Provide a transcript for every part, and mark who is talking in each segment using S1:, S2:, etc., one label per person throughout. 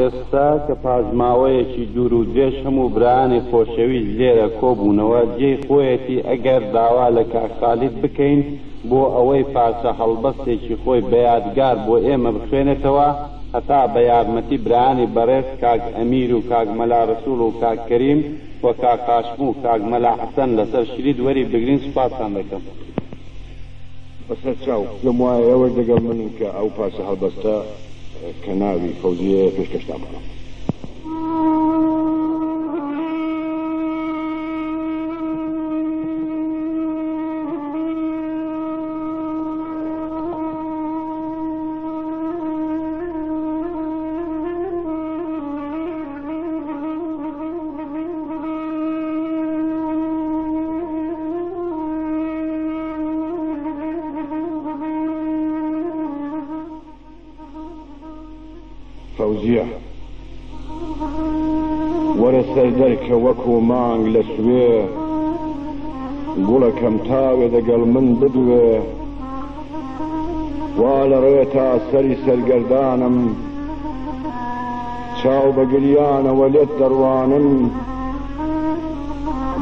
S1: ئێستا کە پاشماوەیەکی دوور و درێژ هەموو برایانی خۆشەویست لێرە کۆبوونەوە، جێی خۆیەتی ئەگەر داوا لە کاک خالید بکەین بۆ ئەوەی پارچە هەڵبەستێکی خۆی بە یادگار بۆ ئێمە بخوێنێتەوە هەتا بە یارمەتی برایانی بەڕێز کاک ئەمیر و کاک مەلا رەسوڵ و کاک کەریم و کاک قاشم و کاک مەلا حەسەن لەسەر شریت وەری بگرین سوپاستان دەکەم.
S2: بەسەر چاو پێم وایە ئێوەش لەگەڵ منن کە ئەو پارچە هەڵبەستە کە ناوی فەوزیەیە پێشکەشتان بکەم. فەوزیە وەرە سەر دەرکە وەکو مانگ لە سوێ گوڵەکەم تاوێ دەگەڵ من بدوێ وا لە ڕێ تا سەری سەرگەردانم چاو بە گریانەوە لێت دەڕوانم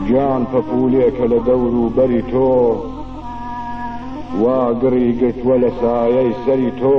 S2: گیان پەپولێکە لە دەور و بەری تۆ وا گڕی گرتووە لە سایەی سەری تۆ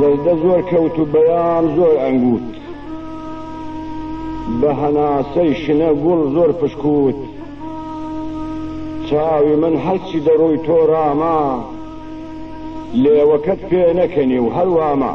S2: زەردە زۆر کەوت و بەیان زۆر ئەنگوت بە هەناسەی شنە گوڵ زۆر پشکوت چاوی من هەرچی دەڕووی تۆراما لێوەکەت پێ نەکەنی و هەروامە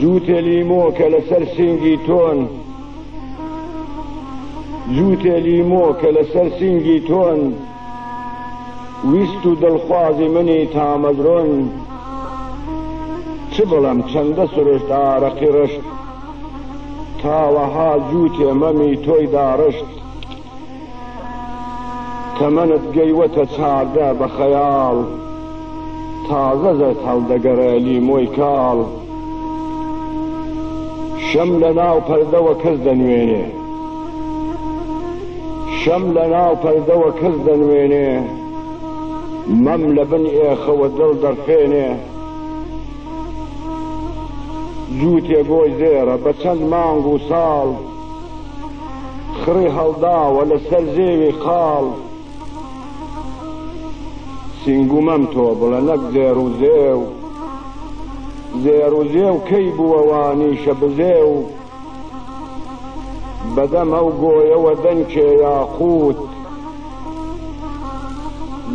S2: جووتێ لیمۆ کە لەسەر سینگی تۆن جووتێ لیمۆ کە لەسەر سینگی تۆن ویست و دڵخوازی منی تامەزرۆن چ بڵم چەندە سرشت ئارەقی ڕشت تاوەها جووتێ مەمی تۆی داڕشت تەمەنت گەیوەتە چاردە بە خەیاڵ تازە زەرد هەڵدەگەڕێ لیمۆی کاڵ شەم لە ناو پەردەوە کەس دەنوێنێ شەم لە ناو پەردەوە کەس دەنوێنێ مەم لە بن ئێخەوە دڵ دەرفێنێ جووتێ گۆی زێرە بە چەند مانگ و ساڵ خڕی هەڵداوە لە سەر زێوی قاڵ سینگومەم تۆ بڵە نەک زێر و زێو زێر و زێو کەی بووەوانیشە بزێ و بەدەم ئەو گۆیەوە دەنکێ یاقوت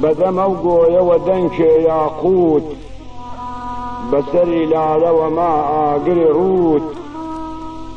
S2: بەدەم ئەو گۆیەوە دەنکێ یاقوت بەسەری لالەوە ما ئاگری
S3: ڕووت